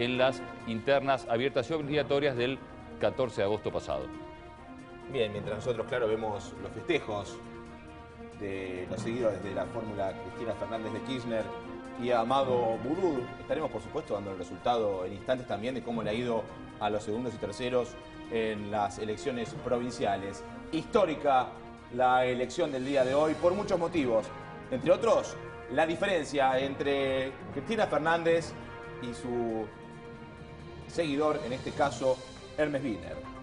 en las internas abiertas y obligatorias del 14 de agosto pasado. Bien, mientras nosotros, claro, vemos los festejos de los seguidores de la fórmula Cristina Fernández de Kirchner y Amado Burud, estaremos por supuesto dando el resultado en instantes también de cómo le ha ido a los segundos y terceros en las elecciones provinciales. Histórica la elección del día de hoy por muchos motivos, entre otros la diferencia entre Cristina Fernández y su seguidor, en este caso Hermes Wiener.